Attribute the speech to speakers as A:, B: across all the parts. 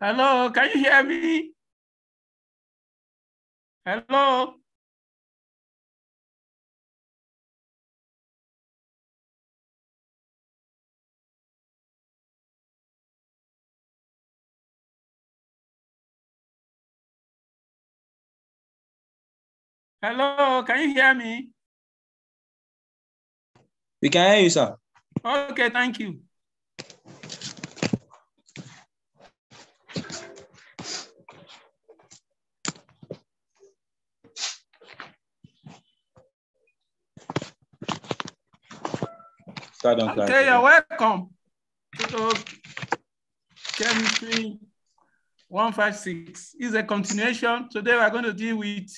A: Hello, can you hear me? Hello? Hello, can you hear me?
B: We can hear you, sir.
A: Okay, thank you. Okay, you're welcome to Chemistry 156. Is a continuation. Today we're going to deal with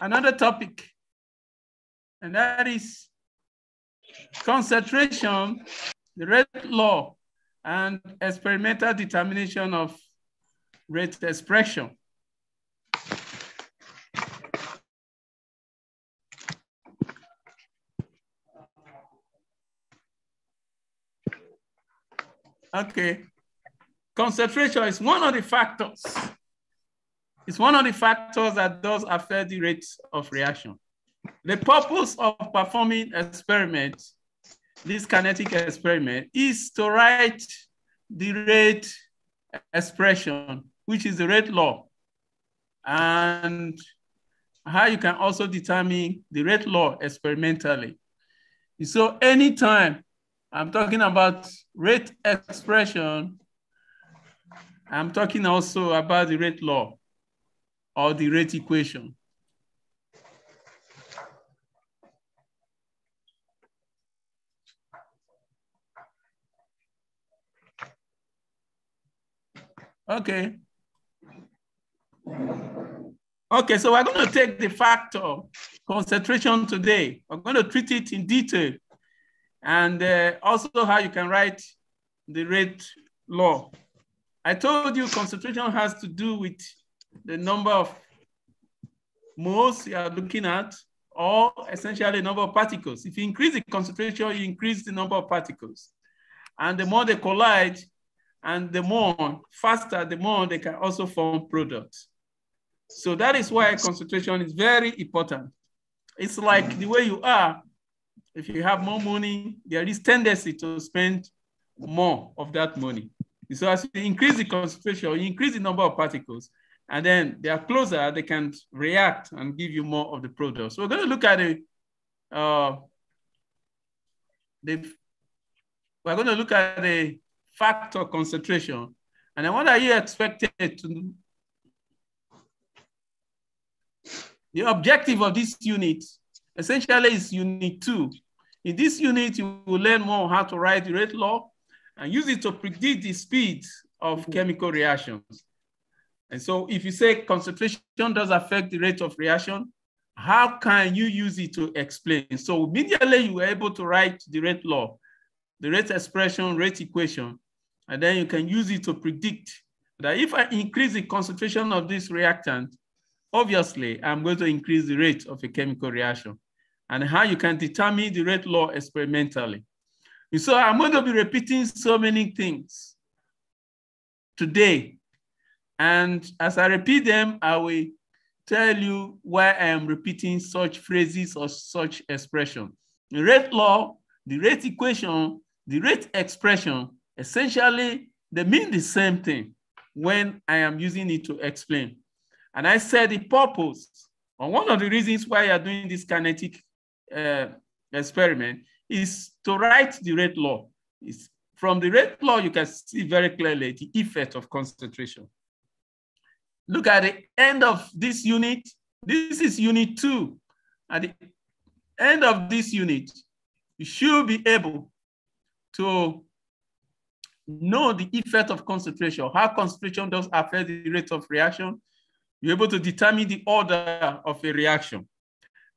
A: another topic, and that is concentration, the rate law, and experimental determination of rate expression. Okay. Concentration is one of the factors. It's one of the factors that does affect the rate of reaction. The purpose of performing experiments, this kinetic experiment, is to write the rate expression, which is the rate law, and how you can also determine the rate law experimentally. So anytime I'm talking about rate expression, I'm talking also about the rate law or the rate equation. Okay. Okay, so we're going to take the factor concentration today. We're going to treat it in detail and uh, also how you can write the rate law. I told you concentration has to do with the number of moles you are looking at, or essentially the number of particles. If you increase the concentration, you increase the number of particles. And the more they collide, and the more faster, the more they can also form products. So that is why concentration is very important. It's like the way you are, if you have more money, there is tendency to spend more of that money. So as you increase the concentration, you increase the number of particles, and then they are closer, they can react and give you more of the product. So we're going to look at the, uh, we're going to look at the factor concentration. And then what are you expected to The objective of this unit essentially is unit two. In this unit, you will learn more on how to write the rate law and use it to predict the speed of mm-hmm. chemical reactions. And so if you say concentration does affect the rate of reaction, how can you use it to explain? So immediately you were able to write the rate law, the rate expression, rate equation, and then you can use it to predict that if I increase the concentration of this reactant, obviously I'm going to increase the rate of a chemical reaction and how you can determine the rate law experimentally. And so I'm going to be repeating so many things today. And as I repeat them, I will tell you why I am repeating such phrases or such expression. The rate law, the rate equation, the rate expression, essentially, they mean the same thing when I am using it to explain. And I said the purpose, or one of the reasons why you're doing this kinetic uh, experiment is to write the rate law. It's, from the rate law, you can see very clearly the effect of concentration. Look at the end of this unit. This is unit two. At the end of this unit, you should be able to know the effect of concentration, how concentration does affect the rate of reaction. You're able to determine the order of a reaction.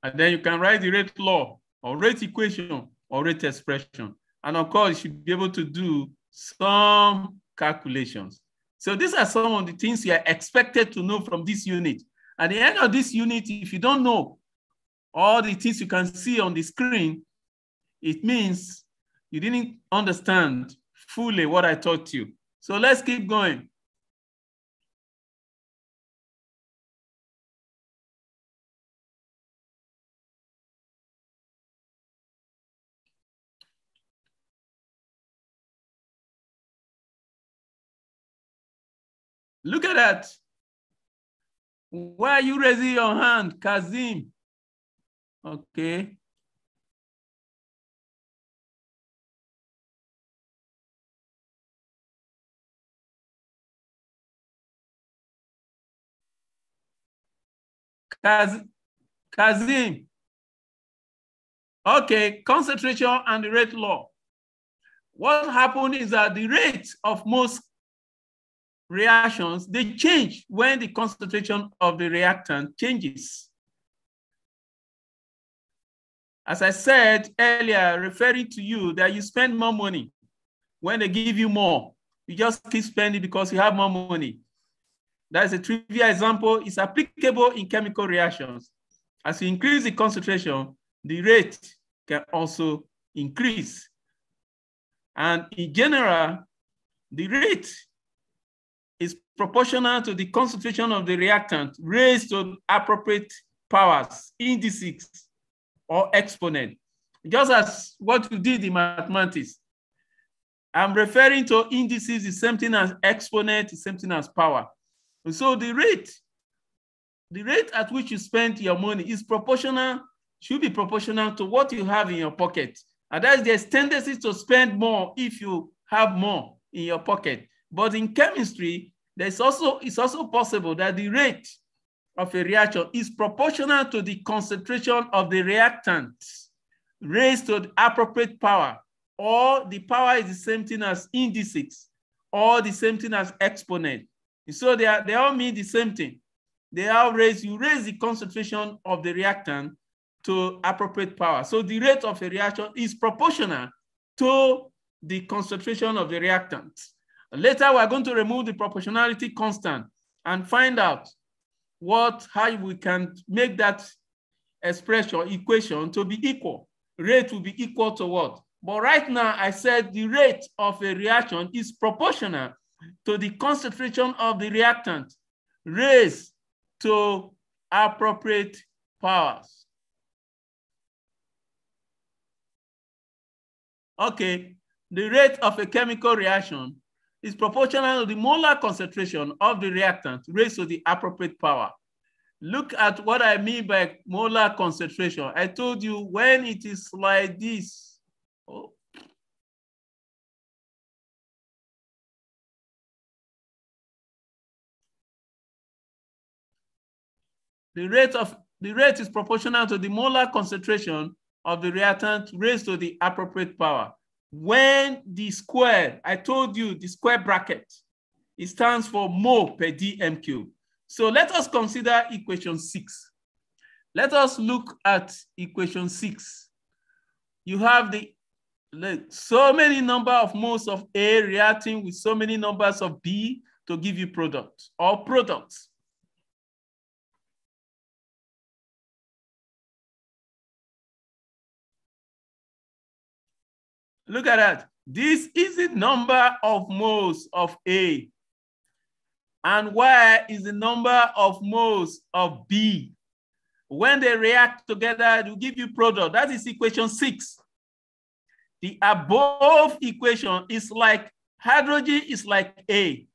A: And then you can write the rate law or rate equation or rate expression. And of course, you should be able to do some calculations. So these are some of the things you are expected to know from this unit. At the end of this unit, if you don't know all the things you can see on the screen, it means you didn't understand fully what I taught you. So let's keep going. Look at that. Why are you raising your hand, Kazim? Okay. Kaz Kazim. Okay, concentration and rate law. What happened is that the rate of most reactions, they change when the concentration of the reactant changes. As I said earlier, referring to you that you spend more money when they give you more. You just keep spending because you have more money. That is a trivial example. It's applicable in chemical reactions. As you increase the concentration, the rate can also increase. And in general, the rate is proportional to the concentration of the reactant raised to appropriate powers, indices, or exponent. Just as what you did in mathematics. I'm referring to indices, the same thing as exponent, the same thing as power. And so the rate, the rate at which you spend your money is proportional, should be proportional to what you have in your pocket. And that's there's tendency to spend more if you have more in your pocket. But in chemistry, there's also, it's also possible that the rate of a reaction is proportional to the concentration of the reactant raised to the appropriate power, or the power is the same thing as indices, or the same thing as exponent. So they, are, they all mean the same thing. They all raise, you raise the concentration of the reactant to appropriate power. So the rate of a reaction is proportional to the concentration of the reactant. Later, we're going to remove the proportionality constant and find out what, how we can make that expression, equation to be equal. Rate will be equal to what? But right now, I said the rate of a reaction is proportional to the concentration of the reactant raised to appropriate powers. Okay, the rate of a chemical reaction is proportional to the molar concentration of the reactant raised to the appropriate power. Look at what I mean by molar concentration. I told you when it is like this, The rate of the rate is proportional to the molar concentration of the reactant raised to the appropriate power. When the square, I told you the square bracket, it stands for mole per dm cube. So let us consider equation six. Let us look at equation six. You have the like, so many number of moles of A reacting with so many numbers of B to give you product or products. Look at that. This is the number of moles of A. And Y is the number of moles of B. When they react together, it will give you product. That is equation six. The above equation is like hydrogen is like A,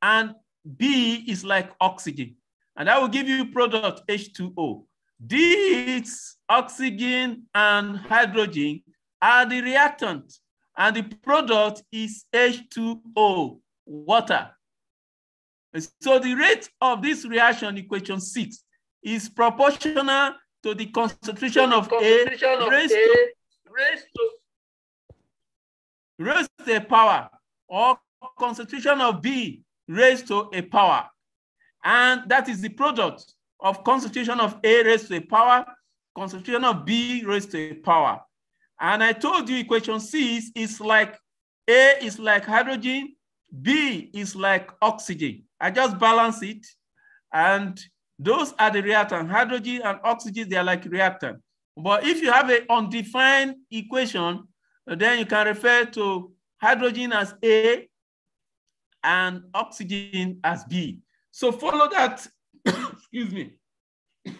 A: and B is like oxygen. And that will give you product H2O. These oxygen and hydrogen are the reactant, and the product is H2O, water. So the rate of this reaction, equation six, is proportional to the concentration of concentration A, of raised, A to, raised to raised to a power, or concentration of B raised to a power. And that is the product of concentration of A raised to a power, concentration of B raised to a power. And I told you equation C is like A is like hydrogen, B is like oxygen. I just balance it. And those are the reactant. Hydrogen and oxygen, they are like reactant. But if you have an undefined equation, then you can refer to hydrogen as A and oxygen as B. So follow that, excuse me.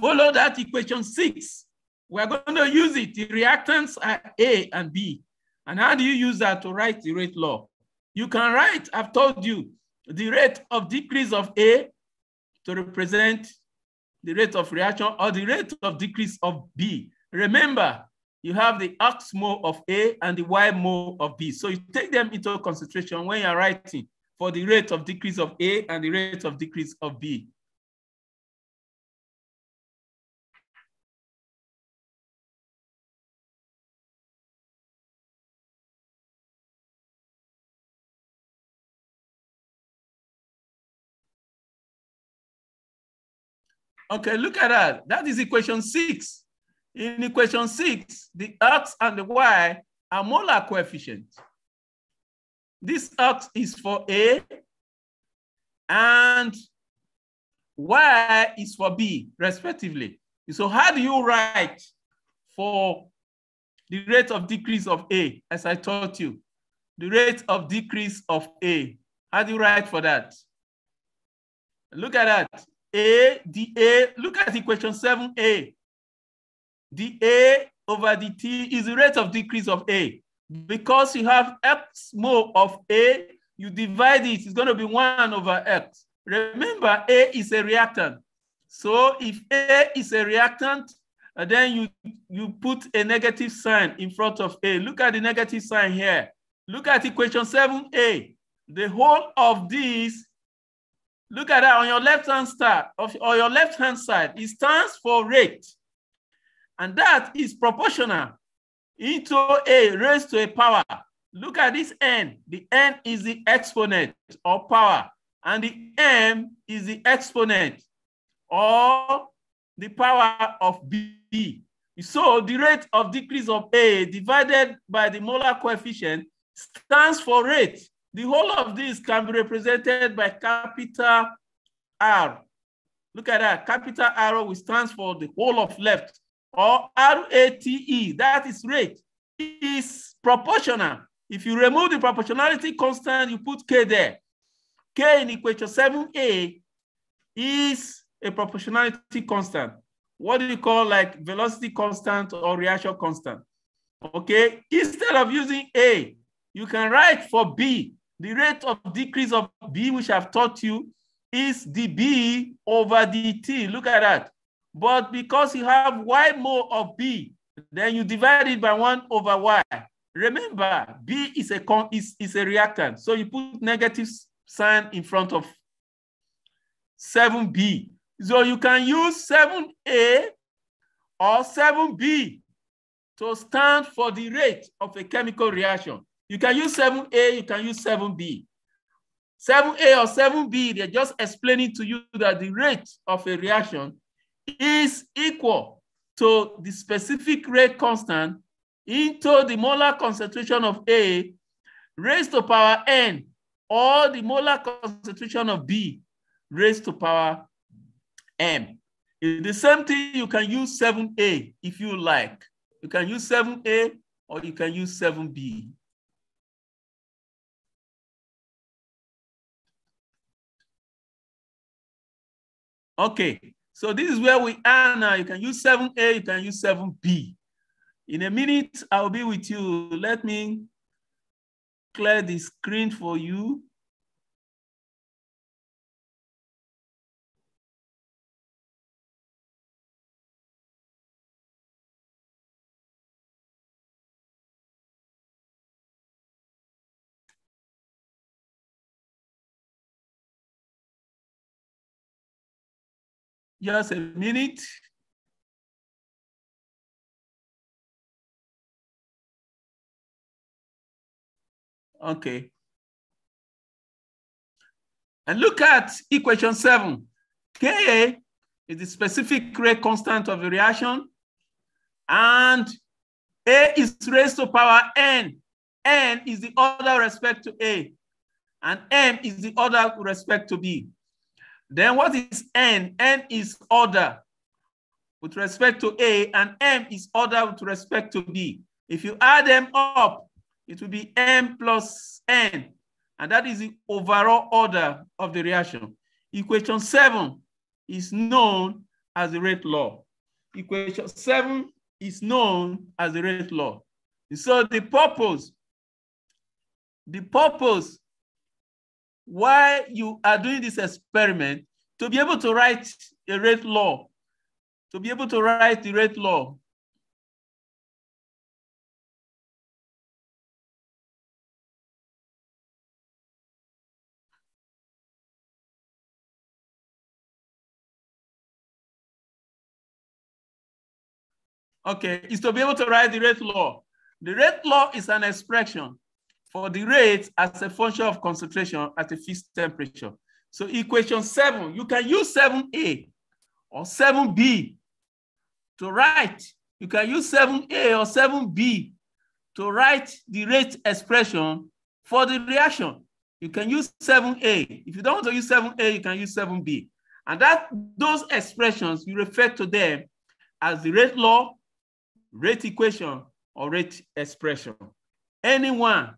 A: follow that equation six. We're going to use it. The reactants are A and B. And how do you use that to write the rate law? You can write, I've told you, the rate of decrease of A to represent the rate of reaction or the rate of decrease of B. Remember, you have the X mole of A and the Y mole of B. So you take them into consideration when you're writing for the rate of decrease of A and the rate of decrease of B. Okay, look at that. That is equation six. In equation six, the x and the y are molar coefficients. This x is for A and y is for B, respectively. So how do you write for the rate of decrease of A, as I taught you? The rate of decrease of A. How do you write for that? Look at that. A, the A, look at equation 7A. The A over the T is the rate of decrease of A. Because you have X mole of A, you divide it, it's going to be 1 over X. Remember, A is a reactant. So if A is a reactant, uh, then you, you put a negative sign in front of A. Look at the negative sign here. Look at equation 7A. The whole of this Look at that on your left hand side or your left hand side. It stands for rate. And that is proportional into a raised to a power. Look at this n. The n is the exponent or power. And the m is the exponent or the power of b. So the rate of decrease of a divided by the molar coefficient stands for rate. The whole of this can be represented by capital R. Look at that, capital R, which stands for the whole of left, or RATE, that is rate, is proportional. If you remove the proportionality constant, you put K there. K in equation 7A is a proportionality constant. What do you call like velocity constant or reaction constant? Okay, instead of using A, you can write for B the rate of decrease of B, which I've taught you, is dB over dt. Look at that. But because you have Y more of B, then you divide it by 1 over Y. Remember, B is a, is, is a reactant. So you put negative sign in front of 7B. So you can use 7A or 7B to stand for the rate of a chemical reaction. You can use 7A, you can use 7B. 7A or 7B, they're just explaining to you that the rate of a reaction is equal to the specific rate constant into the molar concentration of A raised to power N or the molar concentration of B raised to power M. It's the same thing, you can use 7A if you like. You can use 7A or you can use 7B. Okay, so this is where we are now. You can use 7A, you can use 7B. In a minute, I'll be with you. Let me clear the screen for you. Just a minute. Okay. And look at equation seven. Ka is the specific rate constant of the reaction. And A is raised to power N. N is the order respect to A. And M is the order respect to B. Then what is N? N is order with respect to A, and M is order with respect to B. If you add them up, it will be M plus N. and that is the overall order of the reaction. Equation seven is known as the rate law. Equation seven is known as the rate law. So the purpose, the purpose why you are doing this experiment to be able to write a rate law, to be able to write the rate law. Okay, is to be able to write the rate law. The rate law is an expression for the rate as a function of concentration at a fixed temperature. So equation seven, you can use 7a or 7b to write. You can use 7a or 7b to write the rate expression for the reaction. You can use 7a. If you don't want to use 7a, you can use 7b. And that those expressions, you refer to them as the rate law, rate equation, or rate expression. Anyone,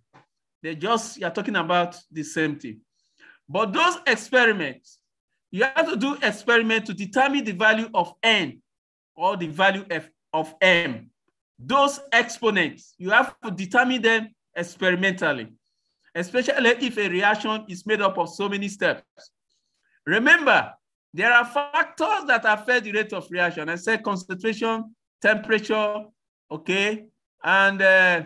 A: they just, you're talking about the same thing. But those experiments, you have to do experiment to determine the value of n or the value of, of m. Those exponents, you have to determine them experimentally, especially if a reaction is made up of so many steps. Remember, there are factors that affect the rate of reaction. I said concentration, temperature, okay, and uh,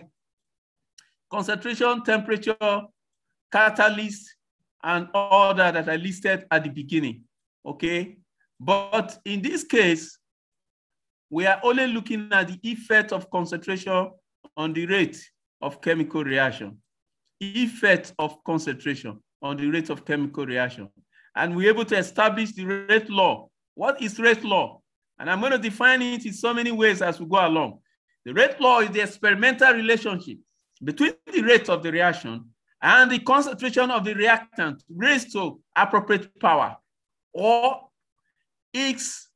A: concentration, temperature, catalyst, and order that I listed at the beginning, okay? But in this case, we are only looking at the effect of concentration on the rate of chemical reaction, effect of concentration on the rate of chemical reaction. And we're able to establish the rate law. What is rate law? And I'm going to define it in so many ways as we go along. The rate law is the experimental relationship between the rate of the reaction and the concentration of the reactant raised to appropriate power. Or X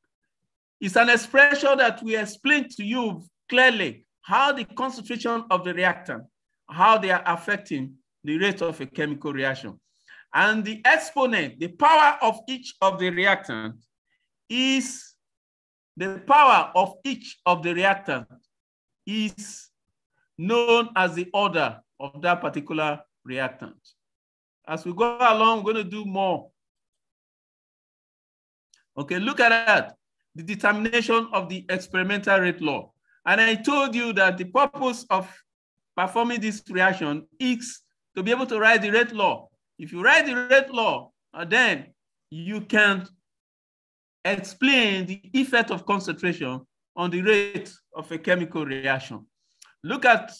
A: is an expression that we explain to you clearly how the concentration of the reactant, how they are affecting the rate of a chemical reaction. And the exponent, the power of each of the reactant is the power of each of the reactant is known as the order of that particular reactant. As we go along, we're going to do more. Okay, look at that. The determination of the experimental rate law. And I told you that the purpose of performing this reaction is to be able to write the rate law. If you write the rate law, uh, then you can explain the effect of concentration on the rate of a chemical reaction. Look at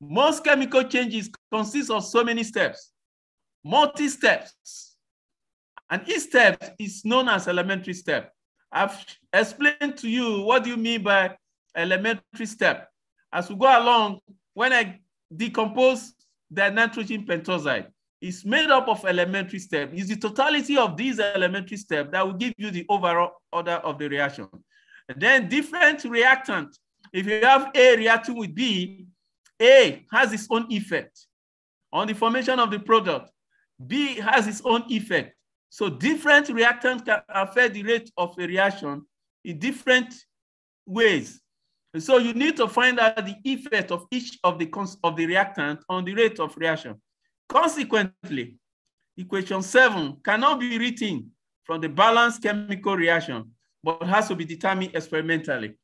A: most chemical changes consist of so many steps, multi-steps. And each step is known as elementary step. I've explained to you what do you mean by elementary step. As we go along, when I decompose the nitrogen pentoxide, it's made up of elementary steps. It's the totality of these elementary steps that will give you the overall order of the reaction. And then different reactant. If you have A reacting with B, a has its own effect on the formation of the product. B has its own effect. So different reactants can affect the rate of a reaction in different ways. And so you need to find out the effect of each of the, of the reactant on the rate of reaction. Consequently, equation seven cannot be written from the balanced chemical reaction, but has to be determined experimentally.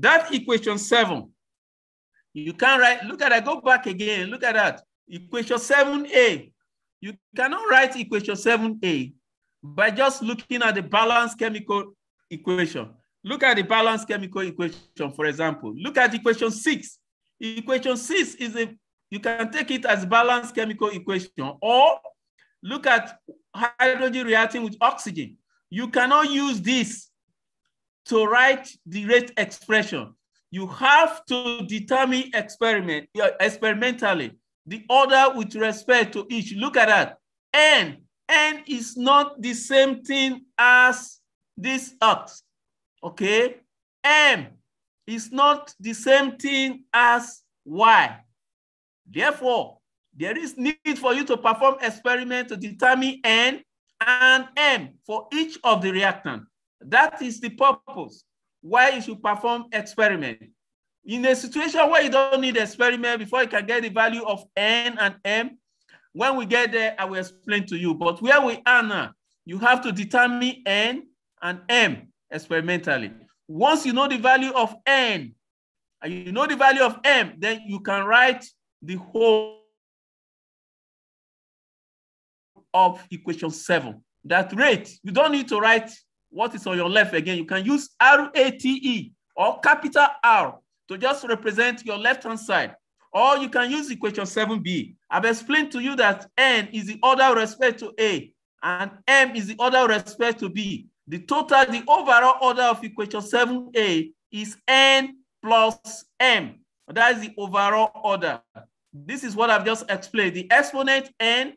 A: That equation seven you can't write, look at that, go back again, look at that. Equation 7a. You cannot write equation 7a by just looking at the balanced chemical equation. Look at the balanced chemical equation, for example. Look at equation six. Equation six is a, you can take it as balanced chemical equation or look at hydrogen reacting with oxygen. You cannot use this to write the rate expression you have to determine experiment experimentally the order with respect to each. Look at that. N. N is not the same thing as this X. Okay? M is not the same thing as Y. Therefore, there is need for you to perform experiment to determine N and M for each of the reactant. That is the purpose why you should perform experiment. In a situation where you don't need experiment before you can get the value of N and M, when we get there, I will explain to you. But where we are now, you have to determine N and M experimentally. Once you know the value of N and you know the value of M, then you can write the whole of equation seven. That rate, you don't need to write what is on your left again. You can use R-A-T-E or capital R to just represent your left-hand side. Or you can use equation 7b. I've explained to you that n is the order respect to A and m is the order respect to B. The total, the overall order of equation 7a is n plus m. That is the overall order. This is what I've just explained. The exponent n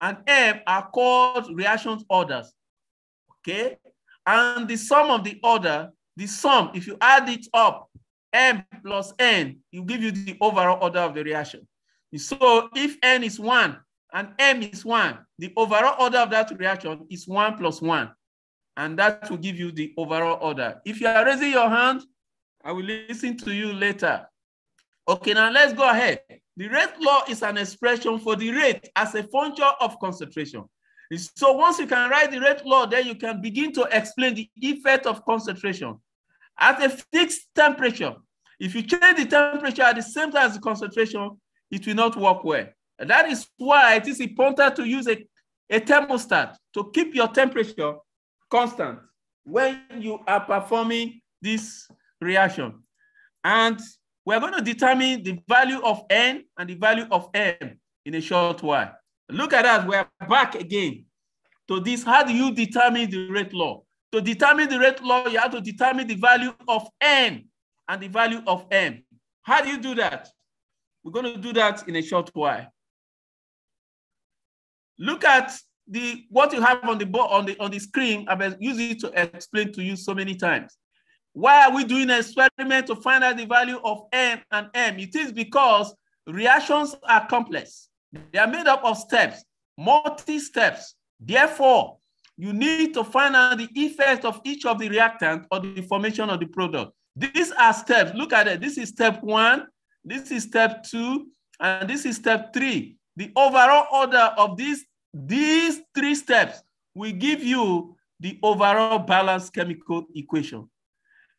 A: and m are called reaction orders. Okay? And the sum of the order, the sum, if you add it up, m plus n, will give you the overall order of the reaction. So if n is 1 and m is 1, the overall order of that reaction is 1 plus 1. And that will give you the overall order. If you are raising your hand, I will listen to you later. Okay, now let's go ahead. The rate law is an expression for the rate as a function of concentration. So once you can write the rate law, then you can begin to explain the effect of concentration. At a fixed temperature, if you change the temperature at the same time as the concentration, it will not work well. And that is why it is important to use a, a thermostat to keep your temperature constant when you are performing this reaction. And we're going to determine the value of N and the value of M in a short while. Look at that, we're back again to this. How do you determine the rate law? To determine the rate law, you have to determine the value of N and the value of M. How do you do that? We're going to do that in a short while. Look at the what you have on the board on the on the screen. I've used it to explain to you so many times. Why are we doing an experiment to find out the value of N and M? It is because reactions are complex. They are made up of steps, multi-steps. Therefore, you need to find out the effect of each of the reactant or the formation of the product. These are steps. Look at it. This is step one, this is step two, and this is step three. The overall order of these, these three steps will give you the overall balanced chemical equation.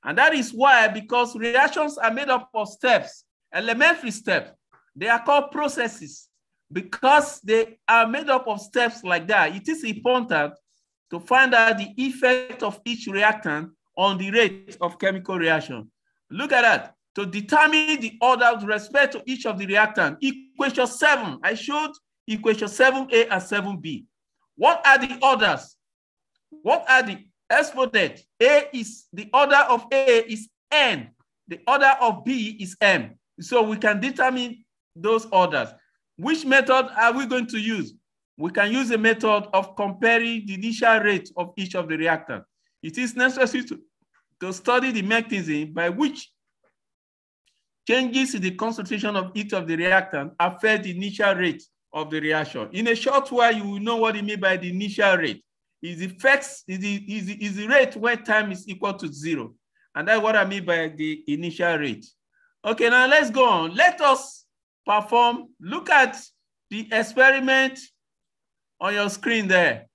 A: And that is why, because reactions are made up of steps, elementary steps, they are called processes. Because they are made up of steps like that, it is important to find out the effect of each reactant on the rate of chemical reaction. Look at that. To determine the order with respect to each of the reactant, equation seven, I showed equation 7a and 7b. What are the orders? What are the exponent? A is, the order of A is n. The order of B is m. So we can determine those orders. Which method are we going to use? We can use a method of comparing the initial rate of each of the reactants. It is necessary to, to study the mechanism by which changes in the concentration of each of the reactant affect the initial rate of the reaction. In a short while, you will know what I mean by the initial rate. Is the effects is the, is, the, is the rate when time is equal to zero. And that's what I mean by the initial rate. Okay, now let's go on. Let us perform. Look at the experiment on your screen there.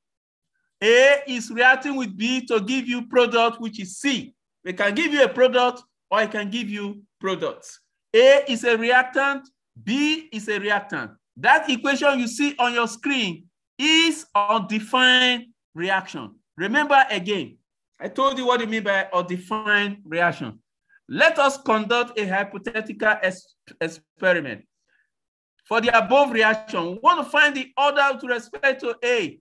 A: A is reacting with B to give you product, which is C. It can give you a product or it can give you products. A is a reactant, B is a reactant. That equation you see on your screen is undefined reaction. Remember again, I told you what I mean by undefined reaction. Let us conduct a hypothetical experiment. For the above reaction, we want to find the order with respect to A.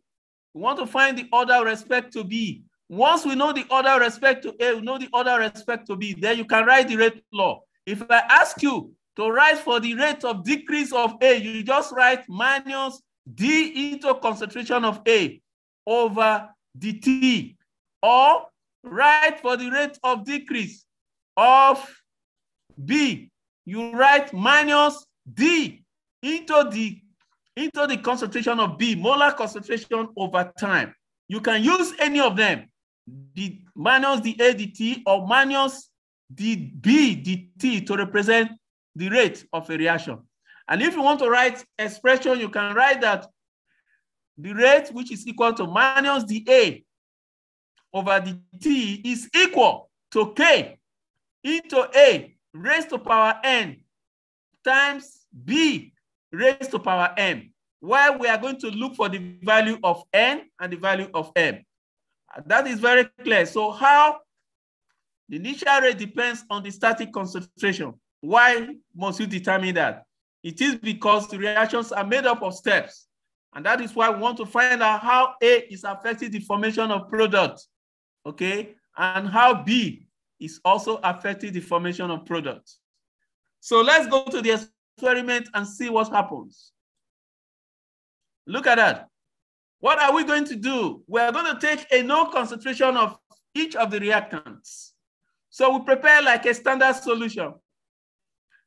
A: We want to find the order with respect to B. Once we know the order respect to A, we know the order respect to B, then you can write the rate law. If I ask you to write for the rate of decrease of A, you just write minus D into concentration of A over dt. Or write for the rate of decrease of B, you write minus D into the into the concentration of B, molar concentration over time. You can use any of them, the minus the A dt or minus the B dt to represent the rate of a reaction. And if you want to write expression, you can write that the rate, which is equal to minus the A over the T, is equal to K into A raised to power N times B raised to power M, where we are going to look for the value of N and the value of M. That is very clear. So how the initial rate depends on the static concentration. Why must you determine that? It is because the reactions are made up of steps. And that is why we want to find out how A is affecting the formation of product, okay? And how B is also affecting the formation of product. So let's go to the experiment and see what happens. Look at that. What are we going to do? We're going to take a no concentration of each of the reactants. So we prepare like a standard solution,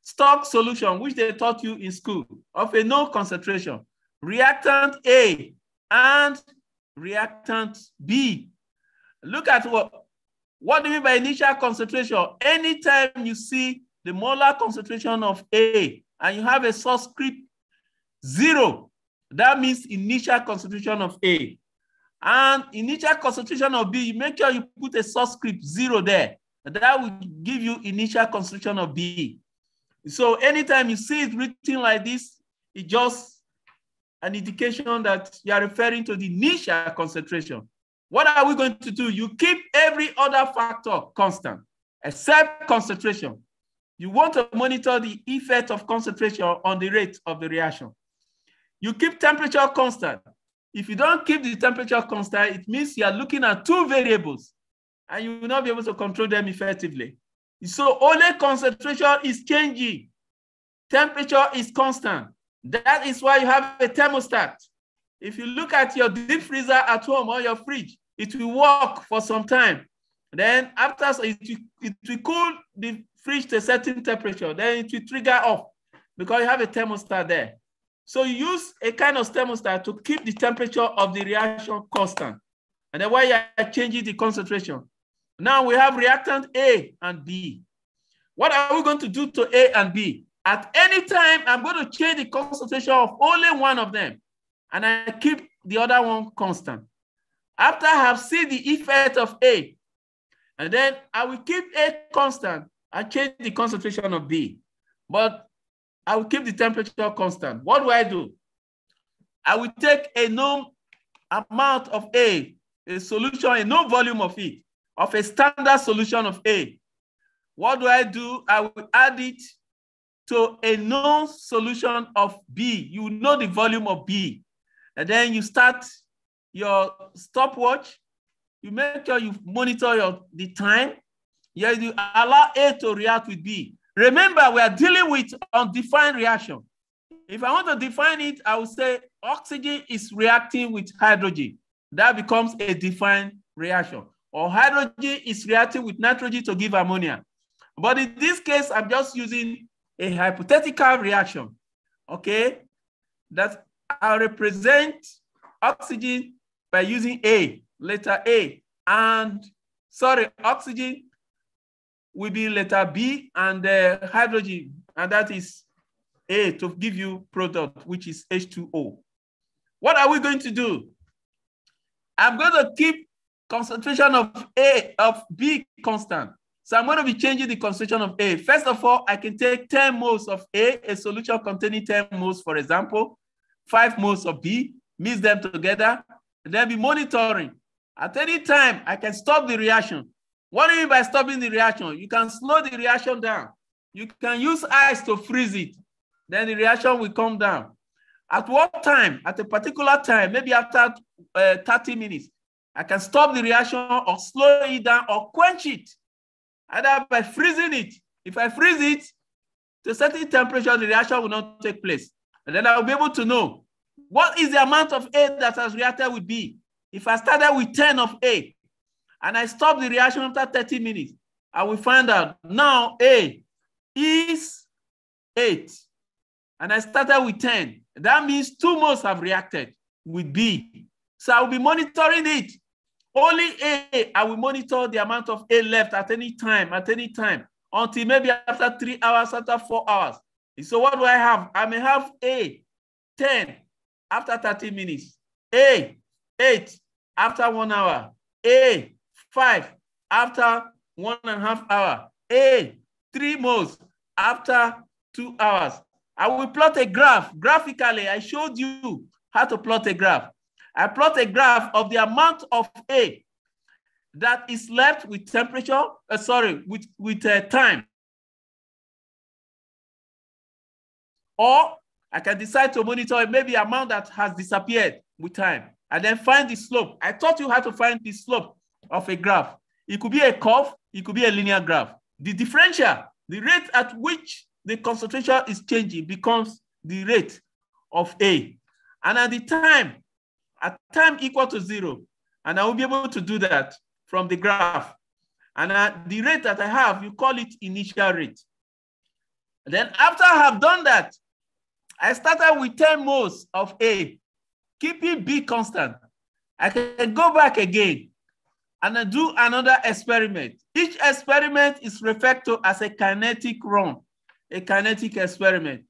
A: stock solution, which they taught you in school, of a no concentration, reactant A and reactant B. Look at what, what do you mean by initial concentration? Anytime you see the molar concentration of A and you have a subscript zero, that means initial concentration of A. And initial concentration of B, make sure you put a subscript zero there. That will give you initial concentration of B. So anytime you see it written like this, it's just an indication that you are referring to the initial concentration. What are we going to do? You keep every other factor constant, except concentration. You want to monitor the effect of concentration on the rate of the reaction. You keep temperature constant. If you don't keep the temperature constant, it means you are looking at two variables and you will not be able to control them effectively. So only concentration is changing. Temperature is constant. That is why you have a thermostat. If you look at your deep freezer at home or your fridge, it will work for some time. Then after it will, it will cool the to a certain temperature. Then it will trigger off because you have a thermostat there. So you use a kind of thermostat to keep the temperature of the reaction constant. And then while you are changing the concentration. Now we have reactant A and B. What are we going to do to A and B? At any time, I'm going to change the concentration of only one of them, and I keep the other one constant. After I have seen the effect of A, and then I will keep A constant, I change the concentration of B, but I will keep the temperature constant. What do I do? I will take a known amount of A, a solution, a known volume of it, of a standard solution of A. What do I do? I will add it to a known solution of B. You know the volume of B. And then you start your stopwatch. You make sure you monitor your, the time. You allow A to react with B. Remember, we are dealing with undefined reaction. If I want to define it, I will say oxygen is reacting with hydrogen. That becomes a defined reaction. Or hydrogen is reacting with nitrogen to give ammonia. But in this case, I'm just using a hypothetical reaction, okay? That I represent oxygen by using A, letter A. And sorry, oxygen will be letter B and uh, hydrogen, and that is A to give you product, which is H2O. What are we going to do? I'm going to keep concentration of A, of B constant. So I'm going to be changing the concentration of A. First of all, I can take 10 moles of A, a solution containing 10 moles, for example, 5 moles of B, mix them together, and then be monitoring. At any time, I can stop the reaction. What do you mean by stopping the reaction? You can slow the reaction down. You can use ice to freeze it. Then the reaction will come down. At what time? At a particular time, maybe after uh, 30 minutes, I can stop the reaction or slow it down or quench it, either by freezing it. If I freeze it to a certain temperature, the reaction will not take place. And then I'll be able to know what is the amount of A that has reacted with B. If I started with 10 of A, and I stop the reaction after 30 minutes, I will find out now A is 8. and I started with 10. That means two moles have reacted with B. So I'll be monitoring it. Only A, I will monitor the amount of A left at any time, at any time, until maybe after three hours, after four hours. So what do I have? I may have A, 10 after 30 minutes, A, 8 after one hour, A, 5 after one and a half hour, A, 3 moles after two hours. I will plot a graph. Graphically, I showed you how to plot a graph. I plot a graph of the amount of A that is left with temperature, uh, sorry, with, with uh, time. Or I can decide to monitor maybe amount that has disappeared with time and then find the slope. I taught you how to find the slope of a graph. It could be a curve, it could be a linear graph. The differential, the rate at which the concentration is changing becomes the rate of A. And at the time, at time equal to zero, and I will be able to do that from the graph. And at the rate that I have, you call it initial rate. then after I have done that, I started with 10 moles of A, keeping B constant. I can go back again and I do another experiment. Each experiment is referred to as a kinetic run, a kinetic experiment.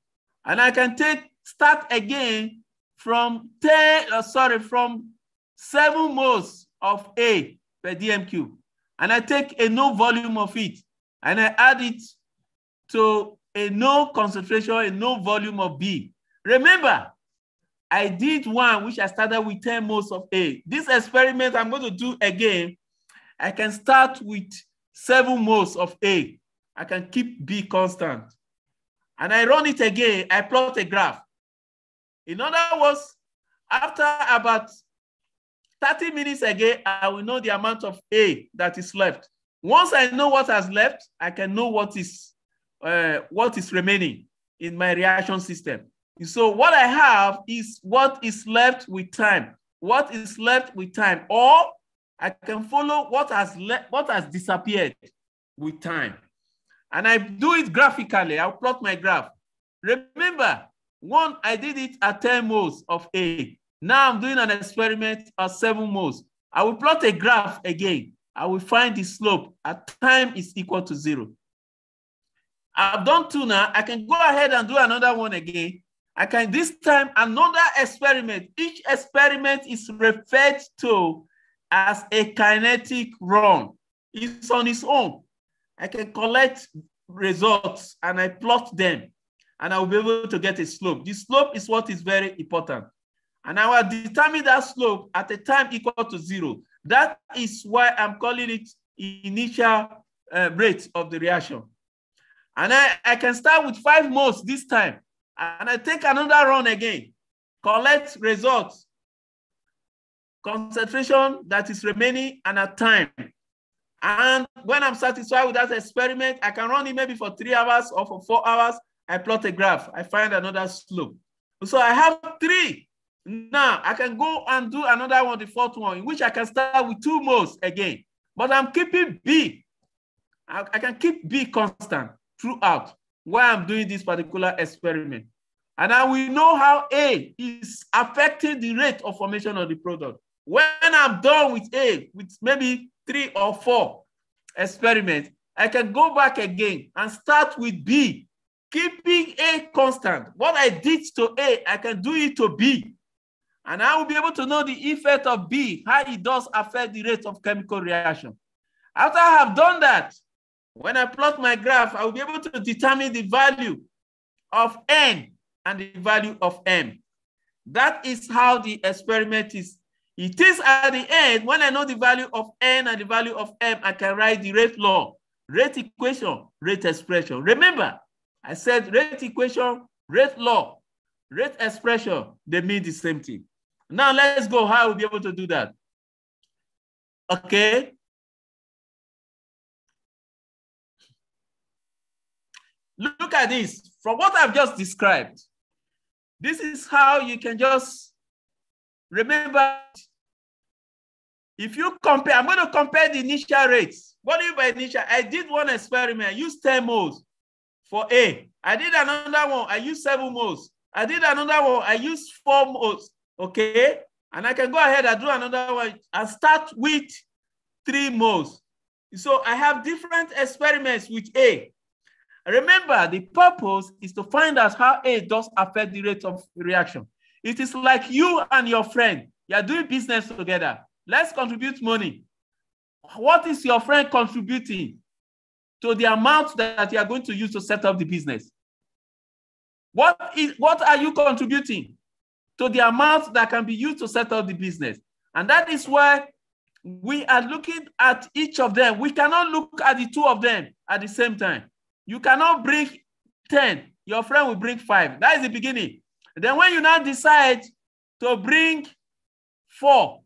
A: And I can take, start again from 10, uh, sorry, from seven moles of A per DMQ. And I take a no volume of it and I add it to a no concentration, a no volume of B. Remember, I did one which I started with 10 moles of A. This experiment I'm going to do again, I can start with seven moles of A. I can keep B constant. And I run it again, I plot a graph. In other words, after about 30 minutes again, I will know the amount of A that is left. Once I know what has left, I can know what is uh, what is remaining in my reaction system. So what I have is what is left with time. What is left with time, or I can follow what has left, what has disappeared with time. And I do it graphically. I'll plot my graph. Remember, one, I did it at 10 moles of A. Now I'm doing an experiment at seven moles. I will plot a graph again. I will find the slope at time is equal to zero. I've done two now. I can go ahead and do another one again. I can this time another experiment. Each experiment is referred to as a kinetic run. It's on its own. I can collect results and I plot them and I will be able to get a slope. The slope is what is very important. And I will determine that slope at a time equal to zero. That is why I'm calling it initial uh, rate of the reaction. And I, I can start with five moles this time. And I take another run again, collect results, concentration that is remaining and at time. And when I'm satisfied with that experiment, I can run it maybe for three hours or for four hours. I plot a graph. I find another slope. So I have three. Now I can go and do another one, the fourth one, in which I can start with two moles again. But I'm keeping B. I, I can keep B constant throughout while I'm doing this particular experiment. And I will know how A is affecting the rate of formation of the product. When I'm done with A, with maybe three or four experiments, I can go back again and start with B, keeping A constant. What I did to A, I can do it to B. And I will be able to know the effect of B, how it does affect the rate of chemical reaction. After I have done that, when I plot my graph, I will be able to determine the value of N and the value of M. That is how the experiment is. It is at the end, when I know the value of N and the value of M, I can write the rate law, rate equation, rate expression. Remember, I said rate equation, rate law, rate expression, they mean the same thing. Now let's go how we'll be able to do that. Okay, Look at this. From what I've just described, this is how you can just remember. If you compare, I'm going to compare the initial rates. What do you by initial? I did one experiment. I used 10 moles for A. I did another one, I used seven moles. I did another one, I used four moles, okay? And I can go ahead and do another one I start with three moles. So I have different experiments with A. Remember, the purpose is to find out how A does affect the rate of reaction. It is like you and your friend, you are doing business together. Let's contribute money. What is your friend contributing to the amount that you are going to use to set up the business? What, is, what are you contributing to the amount that can be used to set up the business? And that is why we are looking at each of them. We cannot look at the two of them at the same time. You cannot bring 10, your friend will bring five. That is the beginning. Then when you now decide to bring four,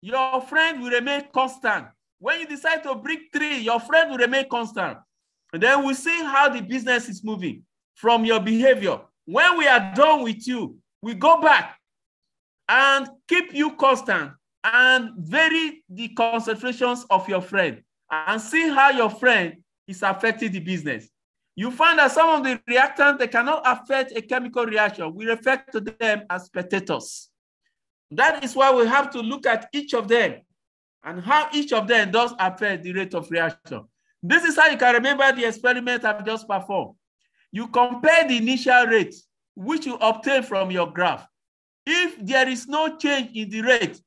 A: your friend will remain constant. When you decide to bring three, your friend will remain constant. And then we see how the business is moving from your behavior. When we are done with you, we go back and keep you constant and vary the concentrations of your friend and see how your friend is affecting the business. You find that some of the reactants, they cannot affect a chemical reaction. We refer to them as spectators. That is why we have to look at each of them and how each of them does affect the rate of reaction. This is how you can remember the experiment I've just performed. You compare the initial rate, which you obtain from your graph. If there is no change in the rate,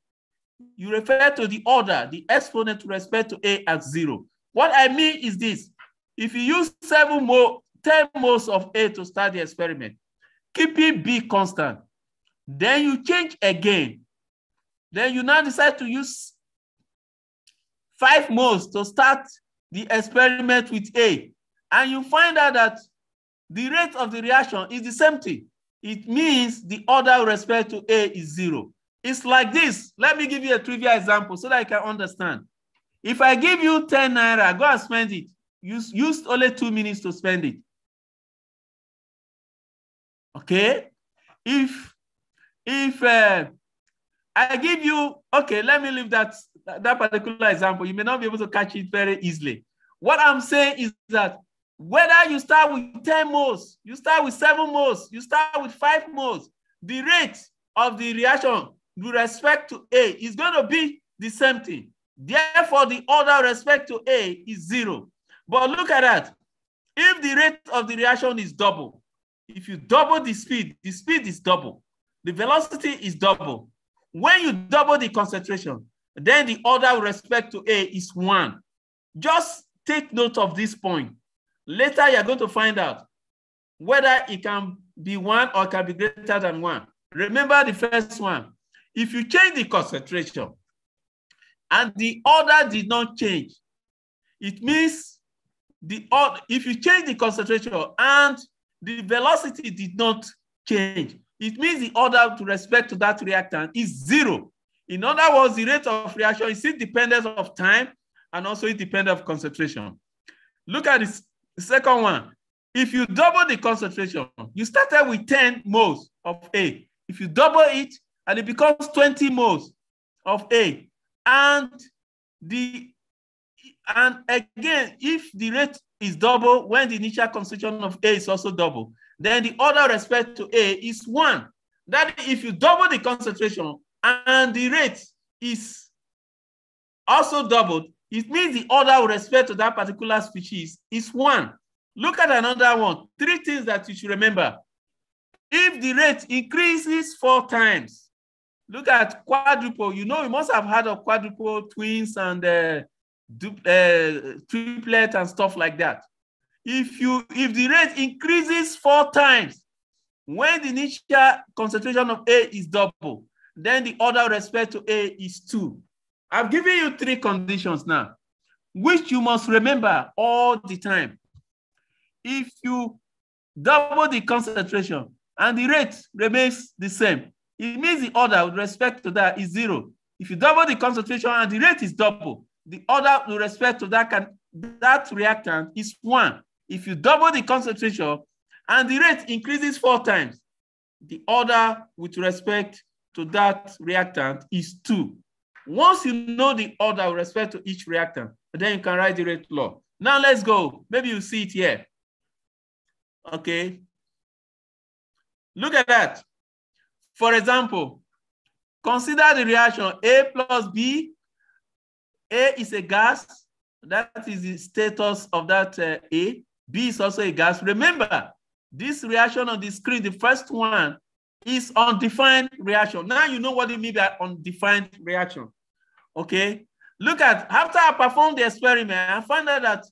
A: you refer to the order, the exponent with respect to A as zero. What I mean is this, if you use seven more, 10 moles of A to start the experiment, keeping B constant, then you change again. Then you now decide to use five moles to start the experiment with A. And you find out that the rate of the reaction is the same thing. It means the order with respect to A is zero. It's like this. Let me give you a trivial example so that I can understand. If I give you 10 naira, go and spend it. Use, used only two minutes to spend it. Okay? If if uh, I give you, okay, let me leave that, that particular example. You may not be able to catch it very easily. What I'm saying is that whether you start with 10 moles, you start with seven moles, you start with five moles, the rate of the reaction with respect to A is going to be the same thing. Therefore, the order respect to A is zero. But look at that. If the rate of the reaction is double, if you double the speed, the speed is double. The velocity is double. When you double the concentration, then the order with respect to A is one. Just take note of this point. Later, you're going to find out whether it can be one or can be greater than one. Remember the first one. If you change the concentration and the order did not change, it means the if you change the concentration and the velocity did not change, it means the order to respect to that reactant is zero. In other words, the rate of reaction is independent of time and also independent of concentration. Look at this second one. If you double the concentration, you started with 10 moles of A. If you double it and it becomes 20 moles of A, and the and again, if the rate is double when the initial concentration of A is also double, then the order respect to A is one. That if you double the concentration and the rate is also doubled, it means the order with respect to that particular species is one. Look at another one. Three things that you should remember. If the rate increases four times, look at quadruple. You know, you must have heard of quadruple twins and uh, uh, triplet and stuff like that. If you if the rate increases four times, when the initial concentration of A is double, then the order respect to A is two. I've given you three conditions now, which you must remember all the time. If you double the concentration and the rate remains the same, it means the order with respect to that is zero. If you double the concentration and the rate is double, the order with respect to that, can, that reactant is one. If you double the concentration and the rate increases four times, the order with respect to that reactant is two. Once you know the order with respect to each reactant, then you can write the rate law. Now let's go. Maybe you see it here. Okay. Look at that. For example, consider the reaction A plus B. A is a gas. That is the status of that uh, A. B is also a gas. Remember, this reaction on the screen, the first one, is undefined reaction. Now you know what it means by undefined reaction. Okay. Look at, after I performed the experiment, I found out that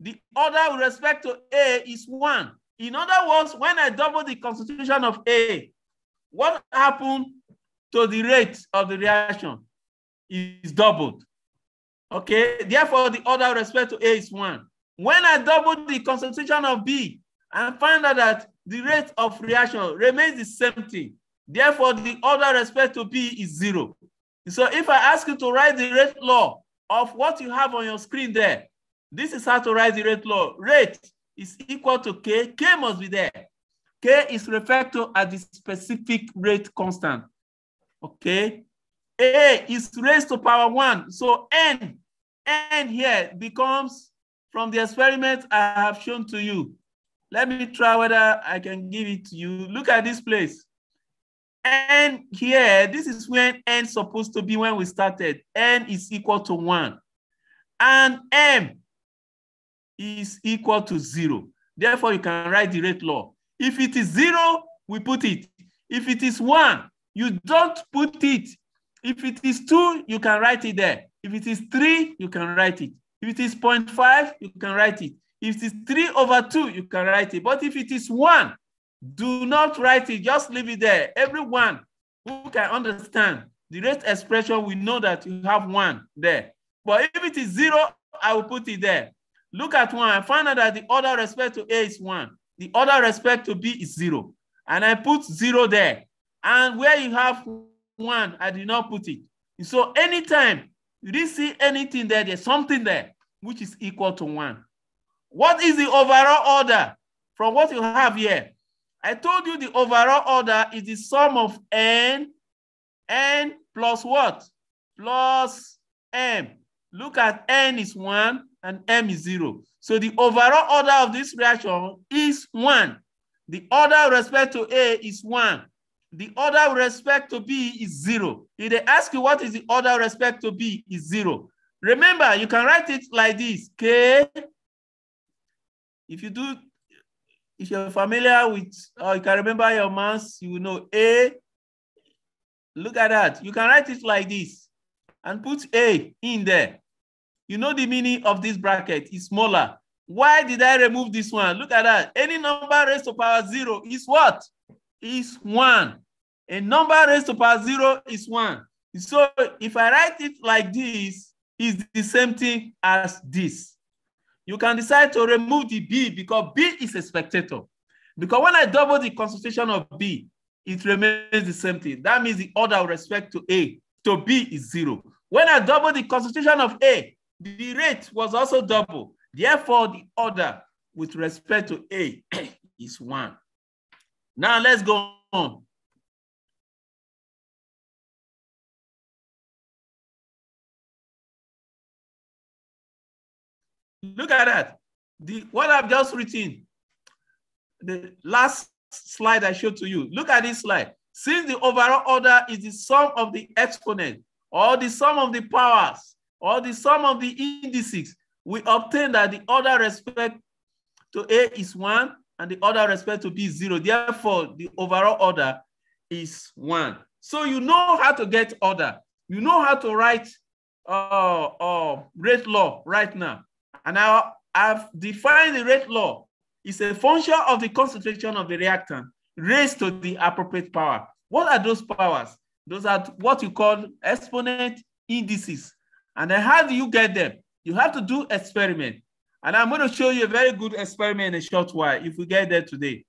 A: the order with respect to A is one. In other words, when I double the constitution of A, what happened to the rate of the reaction is doubled. Okay, therefore the order respect to A is one. When I double the concentration of B, I find out that the rate of reaction remains the same thing. Therefore, the order respect to B is zero. So if I ask you to write the rate law of what you have on your screen there, this is how to write the rate law. Rate is equal to K. K must be there. K is referred to as the specific rate constant. Okay. A is raised to power one. So N, N here becomes from the experiment I have shown to you. Let me try whether I can give it to you. Look at this place. N here, this is when N supposed to be when we started. N is equal to one. And M is equal to zero. Therefore, you can write the rate law. If it is zero, we put it. If it is one, you don't put it. If it is two, you can write it there. If it is three, you can write it. If it is 0.5, you can write it. If it is three over two, you can write it. But if it is one, do not write it, just leave it there. Everyone who can understand the rate expression, we know that you have one there. But if it is zero, I will put it there. Look at one. I find out that the order respect to A is one. The order respect to B is zero. And I put zero there. And where you have one, I did not put it. So anytime you didn't see anything there, there's something there which is equal to one. What is the overall order from what you have here? I told you the overall order is the sum of n, n plus what? Plus m. Look at n is 1 and m is 0. So the overall order of this reaction is 1. The order respect to A is 1. The order with respect to B is 0. If they ask you what is the order with respect to B is 0. Remember, you can write it like this. K. If you do if you're familiar with, or you can remember your maths, you will know A. Look at that. You can write it like this and put A in there. You know the meaning of this bracket is smaller. Why did I remove this one? Look at that. Any number raised to power zero is what? Is one. A number raised to power zero is one. So if I write it like this, is the same thing as this you can decide to remove the B because B is a spectator. Because when I double the concentration of B, it remains the same thing. That means the order with respect to A to B is zero. When I double the concentration of A, the rate was also double. Therefore, the order with respect to A is one. Now let's go on. Look at that. The what I've just written, the last slide I showed to you. Look at this slide. Since the overall order is the sum of the exponent or the sum of the powers or the sum of the indices, we obtain that the order respect to A is one and the order respect to B is zero. Therefore, the overall order is one. So you know how to get order. You know how to write uh, uh, rate law right now. And I've defined the rate law. It's a function of the concentration of the reactant raised to the appropriate power. What are those powers? Those are what you call exponent indices. And then how do you get them? You have to do experiment. And I'm going to show you a very good experiment in a short while if we get there today.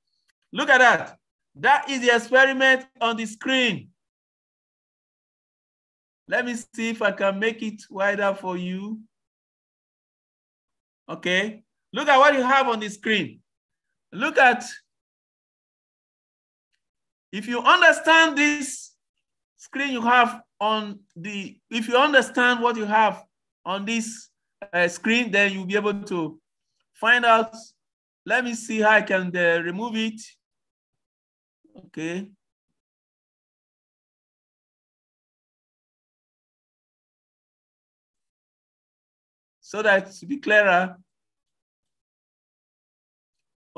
A: Look at that. That is the experiment on the screen. Let me see if I can make it wider for you. Okay, look at what you have on the screen. Look at, if you understand this screen you have on the, if you understand what you have on this uh, screen, then you'll be able to find out. let me see how I can uh, remove it. Okay. So that to be clearer.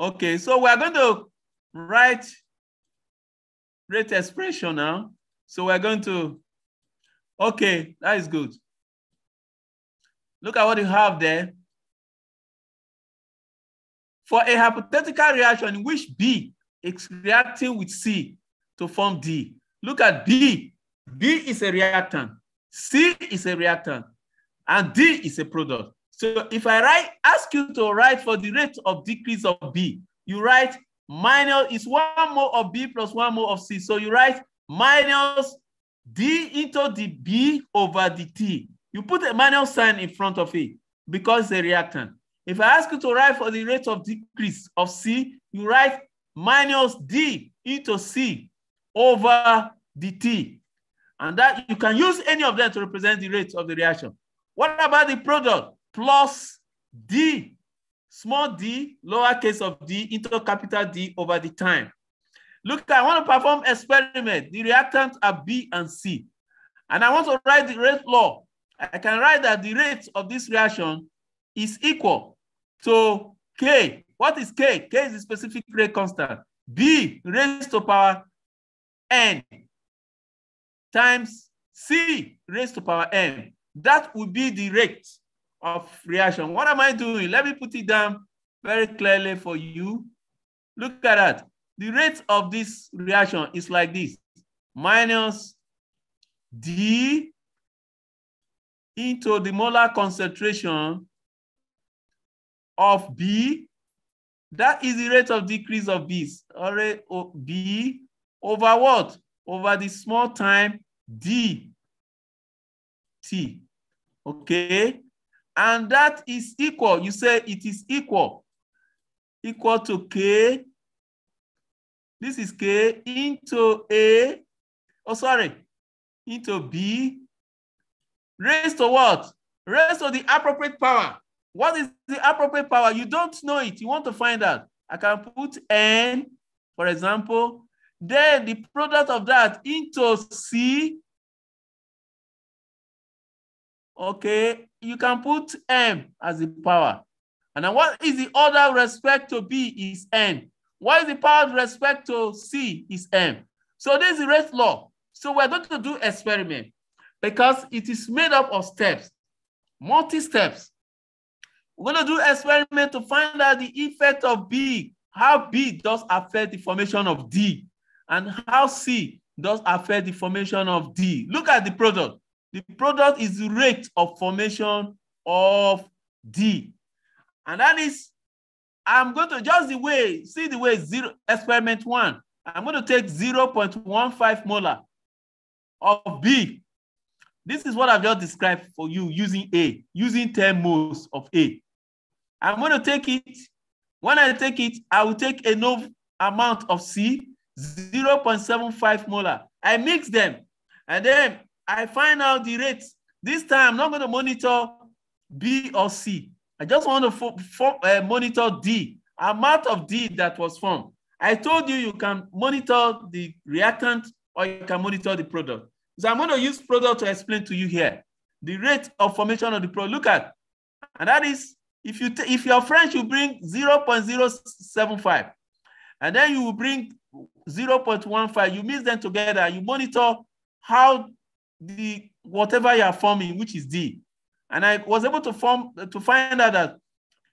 A: Okay, so we're going to write rate expression now. So we're going to, okay, that is good. Look at what you have there. For a hypothetical reaction in which B is reacting with C to form D, look at B. B is a reactant, C is a reactant, and D is a product. So if I write, ask you to write for the rate of decrease of B, you write minus is one more of B plus one more of C. So you write minus D into the B over the T. You put a minus sign in front of it because it's a reactant. If I ask you to write for the rate of decrease of C, you write minus D into C over dt. And that you can use any of them to represent the rate of the reaction. What about the product? Plus D, small d, lowercase of d into capital D over the time. Look, I want to perform experiment. The reactants are B and C. And I want to write the rate law. I can write that the rate of this reaction is equal to K. What is K? K is the specific rate constant. B raised to power N times C raised to power N. That would be the rate of reaction. What am I doing? Let me put it down very clearly for you. Look at that. The rate of this reaction is like this, minus D into the molar concentration of B. That is the rate of decrease of B. B over what? Over the small time D T. Okay. And that is equal. You say it is equal. Equal to K. This is K into A. Oh, sorry. Into B. Raised to what? Raised to the appropriate power. What is the appropriate power? You don't know it. You want to find out. I can put N, for example. Then the product of that into C. Okay, you can put M as the power. And then what is the order respect to B is N. What is the power respect to C is M. So this is the law. So we're going to do experiment because it is made up of steps, multi-steps. We're going to do experiment to find out the effect of B, how B does affect the formation of D, and how C does affect the formation of D. Look at the product. The product is the rate of formation of D. And that is, I'm going to just the way, see the way zero, experiment one. I'm going to take 0.15 molar of B. This is what I've just described for you using A, using 10 moles of A. I'm going to take it. When I take it, I will take enough amount of C, 0.75 molar. I mix them, and then I find out the rates. This time, I'm not going to monitor B or C. I just want to uh, monitor D, amount of D that was formed. I told you you can monitor the reactant or you can monitor the product. So I'm going to use product to explain to you here. The rate of formation of the product. Look at, and that is, if you if your friend you bring 0.075, and then you will bring 0.15, you mix them together, you monitor how the whatever you are forming, which is D. And I was able to form to find out that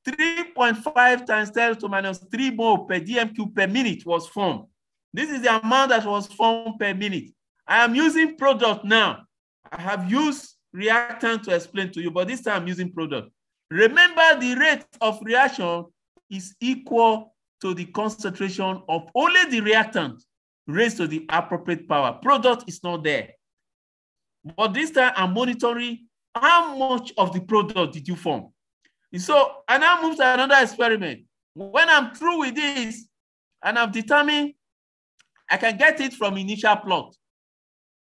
A: 3.5 times 10 to minus 3 mole per DMQ per minute was formed. This is the amount that was formed per minute. I am using product now. I have used reactant to explain to you, but this time I'm using product. Remember the rate of reaction is equal to the concentration of only the reactant raised to the appropriate power. Product is not there. But this time I'm monitoring how much of the product did you form. And so I now move to another experiment. When I'm through with this and I've determined I can get it from initial plot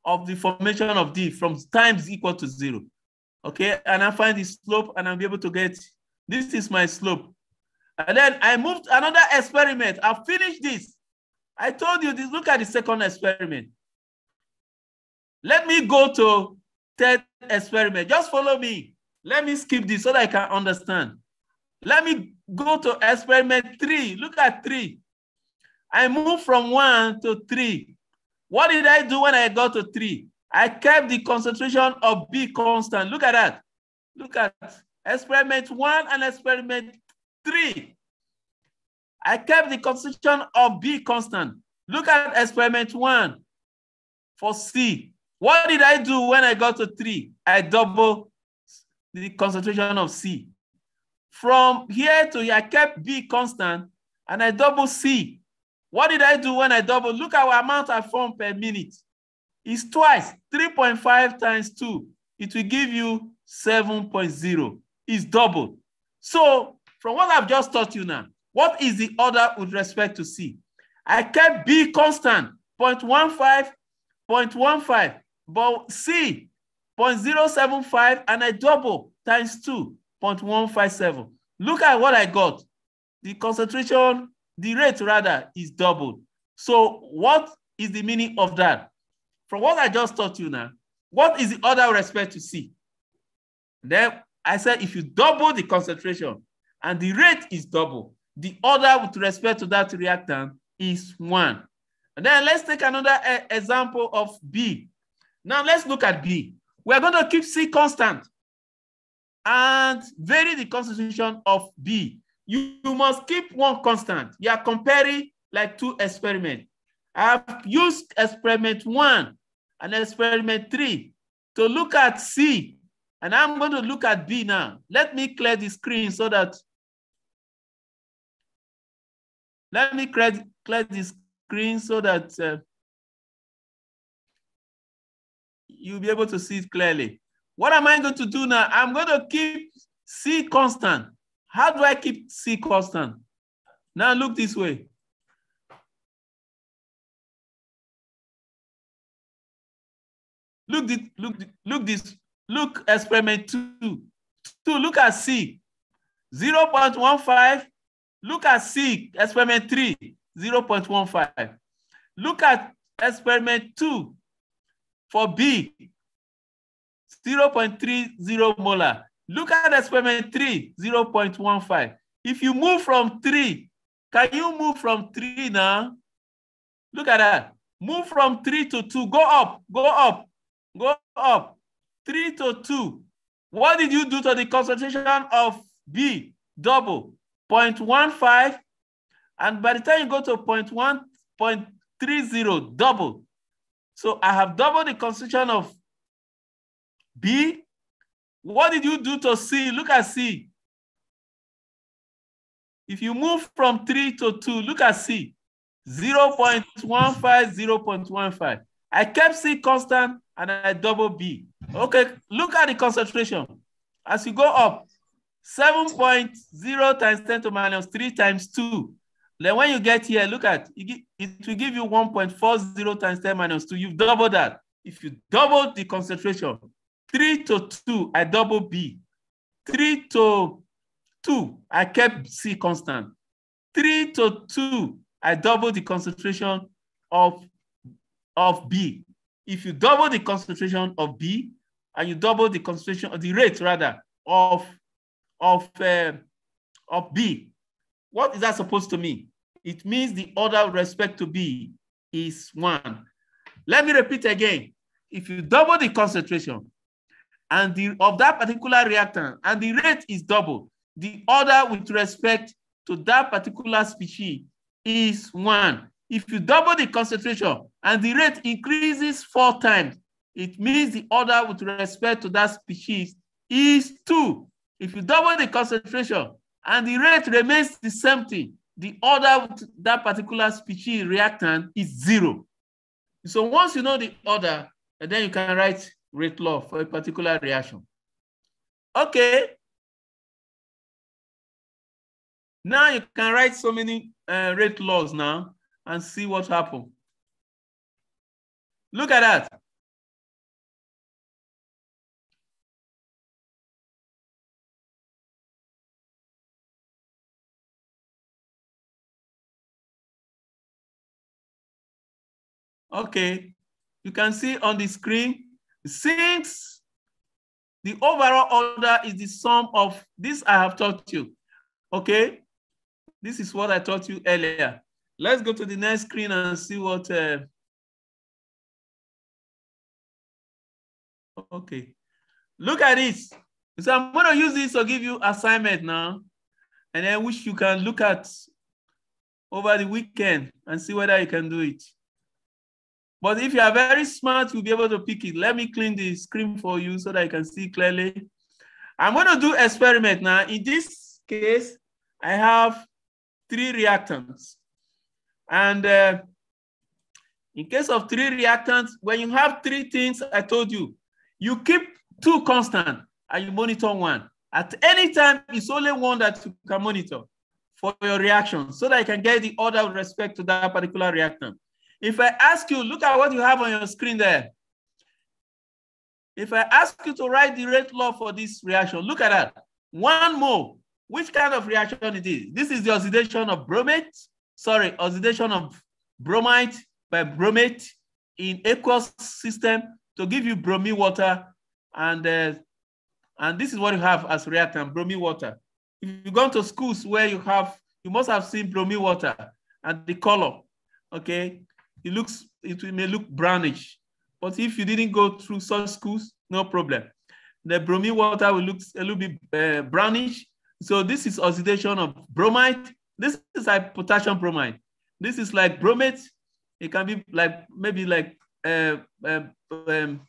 A: of the formation of D from times equal to zero. Okay, and I find the slope and I'll be able to get, this is my slope. And then I moved another experiment. I finished this. I told you this. Look at the second experiment. Let me go to third experiment. Just follow me. Let me skip this so that I can understand. Let me go to experiment three. Look at three. I move from one to three. What did I do when I got to three? I kept the concentration of B constant. Look at that. Look at experiment one and experiment three. I kept the concentration of B constant. Look at experiment one for C. What did I do when I got to three? I double the concentration of C. From here to here, I kept B constant and I double C. What did I do when I double? Look at our amount I formed per minute. It's twice, 3.5 times 2. It will give you 7.0. It's double. So from what I've just taught you now, what is the order with respect to C? I kept B constant, 0.15, 0.15, but C, 0.075, and I double times 2, 0.157. Look at what I got. The concentration, the rate rather, is doubled. So what is the meaning of that? From what I just taught you now, what is the order respect to C? Then I said if you double the concentration and the rate is double, the order with respect to that reactant is one. And then let's take another uh, example of B. Now let's look at B. We're going to keep C constant and vary the concentration of B. You, you must keep one constant. You are comparing like two experiments. I've used experiment one and experiment three to look at C. And I'm going to look at B now. Let me clear the screen so that let me clear, clear the screen so that uh, you'll be able to see it clearly. What am I going to do now? I'm going to keep C constant. How do I keep C constant? Now look this way. Look, this, look, look this, look experiment two. Two, look at C. 0 0.15, look at C, experiment three, 0 0.15. Look at experiment two for B, 0 0.30 molar. Look at experiment three, 0 0.15. If you move from three, can you move from three now? Look at that. Move from three to two, go up, go up, go up, three to two. What did you do to the concentration of B? Double, 0.15. And by the time you go to 0.1, 0.30, double. So I have doubled the concentration of B. What did you do to C? Look at C. If you move from 3 to 2, look at C. 0 0.15, 0 0.15. I kept C constant and I double B. Okay, look at the concentration. As you go up, 7.0 times 10 to minus 3 times 2. Then when you get here, look at it, it will give you 1.40 times 10 minus 2. You've doubled that. If you double the concentration, 3 to 2, I double B. 3 to 2, I kept C constant. 3 to 2, I double the concentration of, of B. If you double the concentration of B and you double the concentration of the rate rather of, of, uh, of B, what is that supposed to mean? It means the order with respect to B is one. Let me repeat again. If you double the concentration and the of that particular reactant and the rate is double, the order with respect to that particular species is one. If you double the concentration and the rate increases four times, it means the order with respect to that species is two. If you double the concentration and the rate remains the same thing, the order with that particular species reactant is zero. So once you know the order, then you can write rate law for a particular reaction. Okay. Now you can write so many uh, rate laws now and see what happens. Look at that. Okay, you can see on the screen since the overall order is the sum of this I have taught you. Okay, this is what I taught you earlier. Let's go to the next screen and see what. Uh... Okay, look at this. So I'm going to use this to give you assignment now, and I wish you can look at over the weekend and see whether you can do it. But if you are very smart, you'll be able to pick it. Let me clean the screen for you so that you can see clearly. I'm going to do experiment now. In this case, I have three reactants. And uh, in case of three reactants, when you have three things, I told you, you keep two constant and you monitor one. At any time, it's only one that you can monitor for your reaction so that you can get the order with respect to that particular reactant. If I ask you, look at what you have on your screen there. If I ask you to write the rate law for this reaction, look at that. One mole, which kind of reaction it is? This is the oxidation of bromate, sorry, oxidation of bromide by bromate in aqueous system to give you bromine water. And, uh, and this is what you have as reactant, bromine water. If you go to schools where you have, you must have seen bromine water and the color, okay? It looks, it may look brownish, but if you didn't go through such schools, no problem. The bromine water will look a little bit uh, brownish. So this is oxidation of bromide. This is like potassium bromide. This is like bromate. It can be like maybe like uh, um,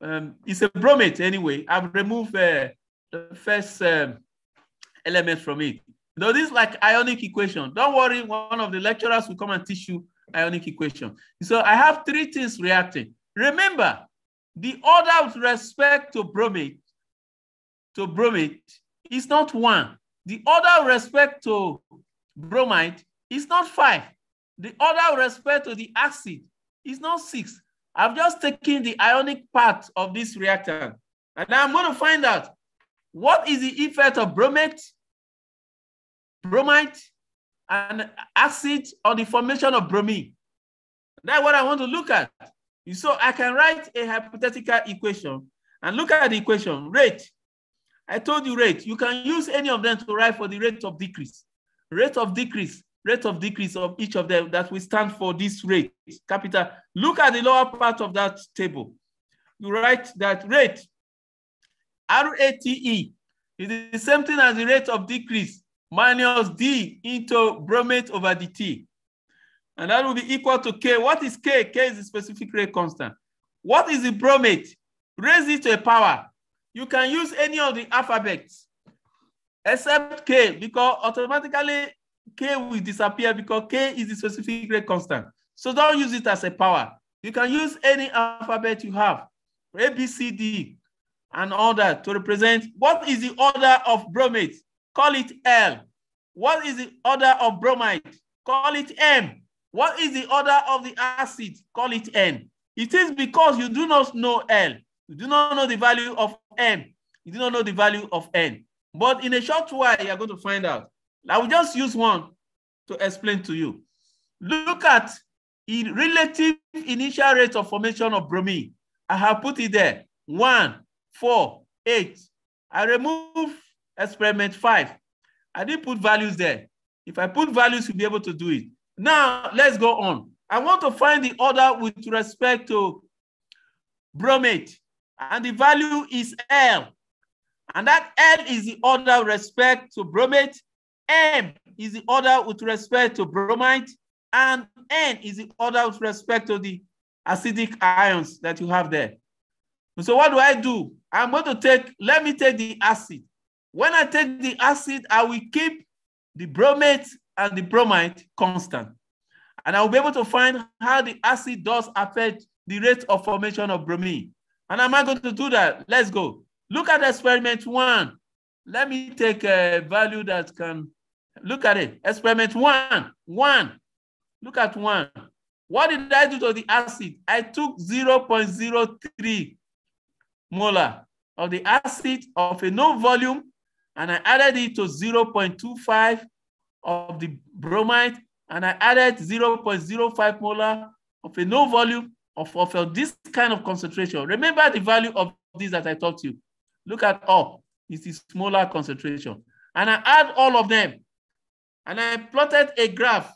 A: um, it's a bromate anyway. I've removed uh, the first um, element from it. Now this is like ionic equation. Don't worry, one of the lecturers will come and teach you ionic equation. So I have three things reacting. Remember, the order with respect to bromate, to bromate is not one. The order with respect to bromide is not five. The order with respect to the acid is not six. I've just taken the ionic part of this reactant. And I'm going to find out what is the effect of bromate, bromide, and acid on the formation of bromine. That's what I want to look at. So I can write a hypothetical equation and look at the equation, rate. I told you rate. You can use any of them to write for the rate of decrease. Rate of decrease, rate of decrease of each of them that will stand for this rate, capital. Look at the lower part of that table. You write that rate, R-A-T-E, is the same thing as the rate of decrease minus D into bromate over dt. And that will be equal to K. What is K? K is the specific rate constant. What is the bromate? Raise it to a power. You can use any of the alphabets except K because automatically K will disappear because K is the specific rate constant. So don't use it as a power. You can use any alphabet you have, A, B, C, D, and all that to represent what is the order of bromate. Call it L. What is the order of bromide? Call it M. What is the order of the acid? Call it N. It is because you do not know L. You do not know the value of M. You do not know the value of N. But in a short while, you are going to find out. I will just use one to explain to you. Look at the relative initial rate of formation of bromine. I have put it there. One, four, eight. I remove experiment five. I didn't put values there. If I put values, you'll be able to do it. Now, let's go on. I want to find the order with respect to bromate. And the value is L. And that L is the order with respect to bromate. M is the order with respect to bromide. And N is the order with respect to the acidic ions that you have there. So what do I do? I'm going to take, let me take the acid. When I take the acid, I will keep the bromate and the bromide constant. And I'll be able to find how the acid does affect the rate of formation of bromine. And am I going to do that? Let's go. Look at experiment one. Let me take a value that can, look at it. Experiment one, one. Look at one. What did I do to the acid? I took 0.03 molar of the acid of a known volume and I added it to 0.25 of the bromide and I added 0.05 molar of a no volume of, of this kind of concentration. Remember the value of this that I taught to you. Look at up, it's the smaller concentration. And I add all of them. And I plotted a graph.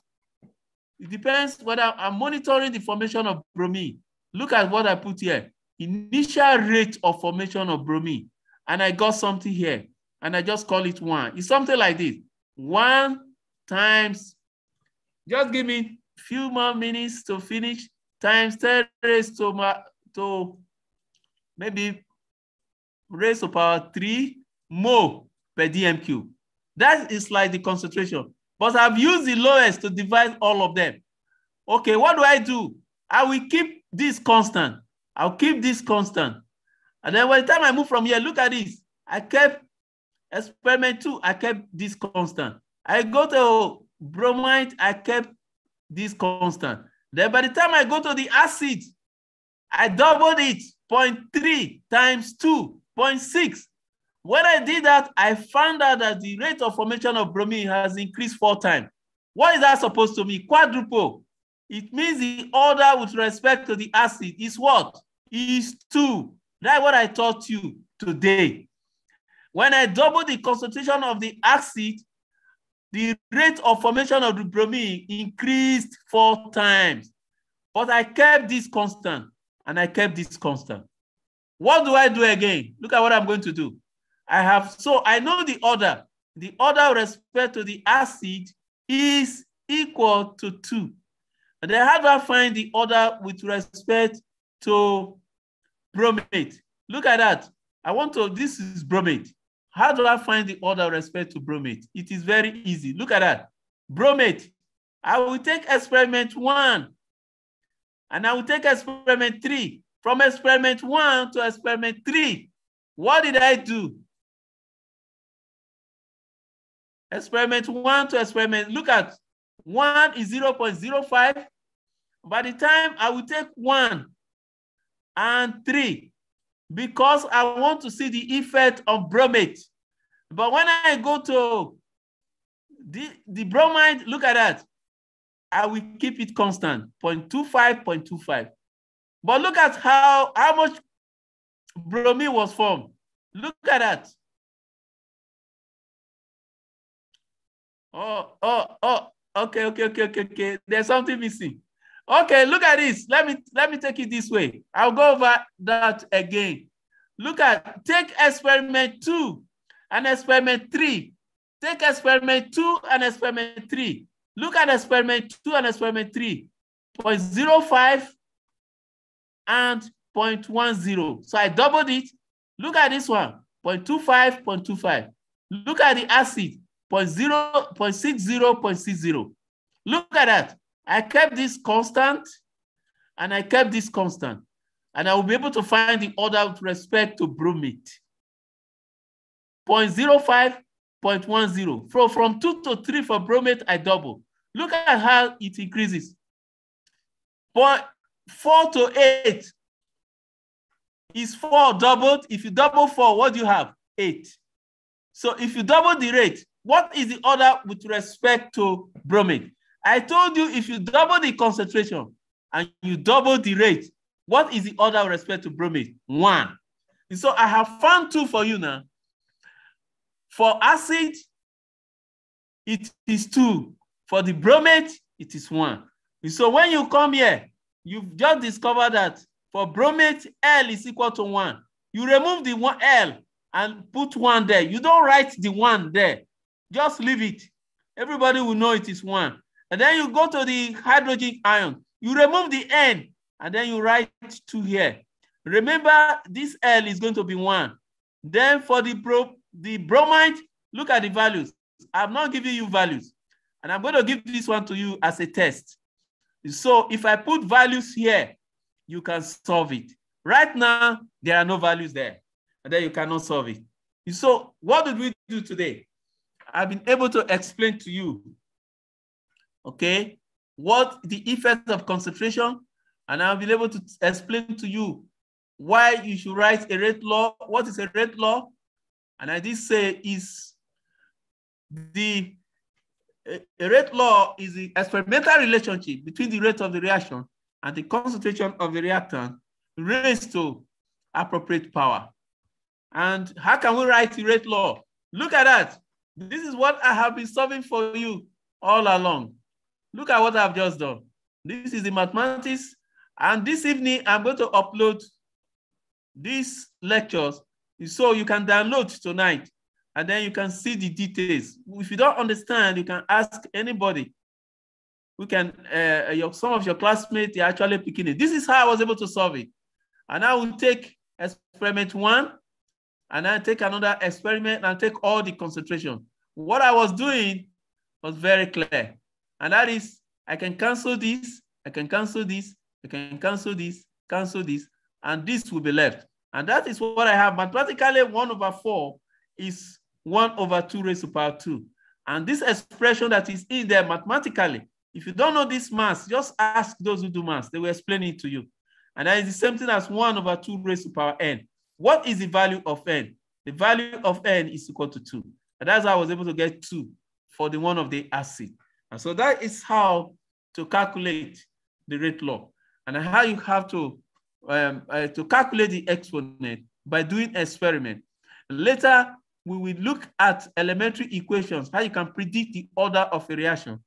A: It depends whether I'm monitoring the formation of bromine. Look at what I put here. Initial rate of formation of bromine. And I got something here. And I just call it one. It's something like this. One times, just give me few more minutes to finish, times 10 raised to, my, to maybe raised to power 3 more per dmq. That is like the concentration. But I've used the lowest to divide all of them. Okay, what do I do? I will keep this constant. I'll keep this constant. And then by the time I move from here, look at this. I kept experiment two, I kept this constant. I go to oh, bromide, I kept this constant. Then by the time I go to the acid, I doubled it, 0.3 times 2, 0.6. When I did that, I found out that the rate of formation of bromine has increased four times. What is that supposed to mean? Quadruple. It means the order with respect to the acid is what? Is two. That's what I taught you today. When I double the concentration of the acid, the rate of formation of the bromine increased four times. But I kept this constant and I kept this constant. What do I do again? Look at what I'm going to do. I have, so I know the order. The order with respect to the acid is equal to two. And then how do I find the order with respect to bromate? Look at that. I want to, this is bromate. How do I find the order with respect to bromate? It is very easy. Look at that. Bromate. I will take experiment one and I will take experiment three. From experiment one to experiment three, what did I do? Experiment one to experiment, look at one is 0.05. By the time I will take one and three, because I want to see the effect of bromate. But when I go to the, the bromide, look at that. I will keep it constant, 0.25, 0.25. But look at how, how much bromine was formed. Look at that. Oh, oh, oh, okay, okay, okay, okay, okay. There's something missing. Okay, look at this. Let me let me take it this way. I'll go over that again. Look at take experiment two and experiment three. Take experiment two and experiment three. Look at experiment two and experiment three. 0.05 and 0.10. So I doubled it. Look at this one, 0.25, 0.25. Look at the acid, 0.0, 0.60, 0.60. Look at that. I kept this constant and I kept this constant. And I will be able to find the order with respect to bromate. 0.05, 0.10. From, from 2 to 3 for bromate, I double. Look at how it increases. Point 4 to 8 is 4 doubled. If you double 4, what do you have? 8. So if you double the rate, what is the order with respect to bromate? I told you if you double the concentration and you double the rate, what is the order with respect to bromate? One. And so I have found two for you now. For acid, it is two. For the bromate, it is one. And so when you come here, you've just discovered that for bromate, L is equal to one. You remove the one L and put one there. You don't write the one there. Just leave it. Everybody will know it is one. And then you go to the hydrogen ion. You remove the N and then you write two here. Remember, this L is going to be one. Then for the, the bromide, look at the values. I'm not giving you values. And I'm going to give this one to you as a test. So if I put values here, you can solve it. Right now, there are no values there. And then you cannot solve it. So what did we do today? I've been able to explain to you okay, what the effect of concentration, and I'll be able to explain to you why you should write a rate law. What is a rate law? And I did say is the a rate law is the experimental relationship between the rate of the reaction and the concentration of the reactant raised to appropriate power. And how can we write the rate law? Look at that. This is what I have been solving for you all along. Look at what I've just done. This is the mathematics. And this evening, I'm going to upload these lectures so you can download tonight and then you can see the details. If you don't understand, you can ask anybody. We can, uh, your, some of your classmates, are actually picking it. This is how I was able to solve it. And I will take experiment one, and I take another experiment and take all the concentration. What I was doing was very clear. And that is, I can cancel this, I can cancel this, I can cancel this, cancel this, and this will be left. And that is what I have. Mathematically, one over four is one over two raised to power two. And this expression that is in there mathematically, if you don't know this math, just ask those who do math. They will explain it to you. And that is the same thing as one over two raised to power n. What is the value of n? The value of n is equal to two. And that's how I was able to get two for the one of the acid. And so that is how to calculate the rate law and how you have to, um, uh, to calculate the exponent by doing experiment. Later, we will look at elementary equations, how you can predict the order of a reaction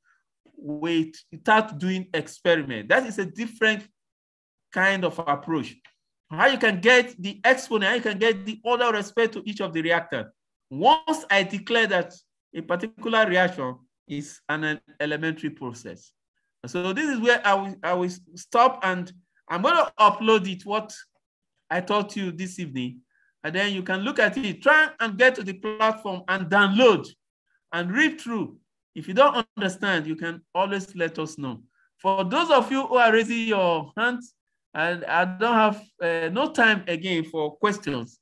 A: without doing experiment. That is a different kind of approach. How you can get the exponent, how you can get the order respect to each of the reactants. Once I declare that a particular reaction is an elementary process. So this is where I will, I will stop and I'm going to upload it, what I taught you this evening. And then you can look at it, try and get to the platform and download and read through. If you don't understand, you can always let us know. For those of you who are raising your hands, and I don't have uh, no time again for questions,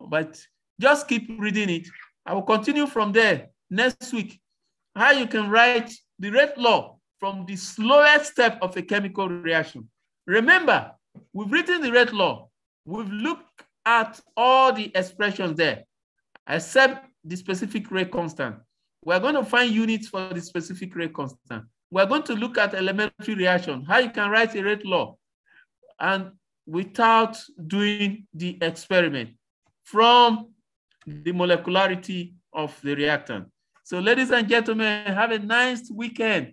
A: but just keep reading it. I will continue from there next week. How you can write the rate law from the slowest step of a chemical reaction. Remember, we've written the rate law. We've looked at all the expressions there, except the specific rate constant. We're going to find units for the specific rate constant. We're going to look at elementary reaction, how you can write a rate law and without doing the experiment from the molecularity of the reactant. So ladies and gentlemen, have a nice weekend.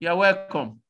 A: You're welcome.